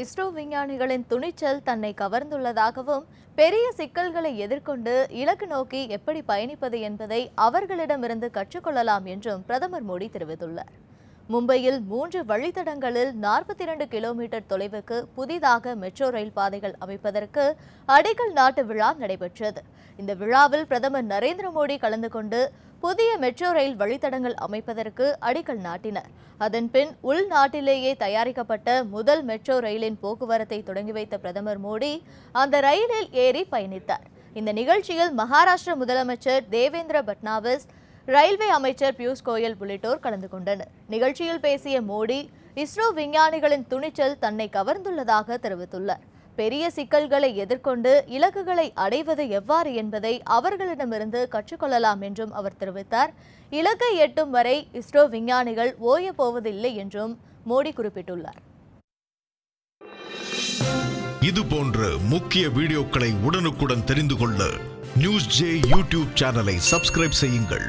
இஸ்ரோ விஞ்ஞானிகளின் துணிச்சல் தன்னை கவர்ந்துள்ளதாகவும் பெரிய சிக்கல்களை எதிர்கொண்டு இலக்கு நோக்கி எப்படி பயணிப்பது என்பதை அவர்களிடமிருந்து கற்றுக்கொள்ளலாம் என்றும் பிரதமர் மோடி தெரிவித்துள்ளார். மும்பையில் மூன்று வழித்தடங்களில் நாற்பத்தி இரண்டு கிலோமீட்டர் தொலைவுக்கு புதிதாக மெட்ரோ ரயில் பாதைகள் அமைப்பதற்கு அடிக்கல் நாட்டு விழா நடைபெற்றது. இந்த விழாவில் பிரதமர் நரேந்திர மோடி கலந்து கொண்டு புதிய மெட்ரோ ரயில் வழித்தடங்கள் அமைப்பதற்கு அடிக்கல் நாட்டினர். அதன்பின் உள்நாட்டிலேயே தயாரிக்கப்பட்ட முதல் மெட்ரோ ரயிலின் போக்குவரத்தை தொடங்கி வைத்த பிரதமர் மோடி அந்த ரயிலில் ஏறி பயணித்தார். இந்த நிகழ்ச்சியில் மகாராஷ்டிர முதலமைச்சர் தேவேந்திர பட்னாவிஸ் ரயில்வே அமைச்சர் பியூஷ் கோயல் உள்ளிட்டோர் கலந்து கொண்டனர். நிகழ்ச்சியில் பேசிய மோடி இஸ்ரோ விஞ்ஞானிகளின் துணிச்சல் தன்னை கவர்ந்துள்ளதாக தெரிவித்துள்ளார். பெரிய சிக்கல்களை எதிர்கொண்டு இலக்குகளை அடைவது எவ்வாறு என்பதை அவர்களிடமிருந்து கற்றுக்கொள்ளலாம் என்றும் அவர் தெரிவித்தார். இலக்கை எட்டும் வரை இஸ்ரோ விஞ்ஞானிகள் ஓயப் போவதில்லை என்றும் மோடி குறிப்பிட்டுள்ளார். இது போன்ற முக்கிய வீடியோக்களை உடனுக்குடன் தெரிந்து கொள்ள நியூஸ் ஜே யூடியூப் சேனலை சப்ஸ்கிரைப் செய்யுங்கள்.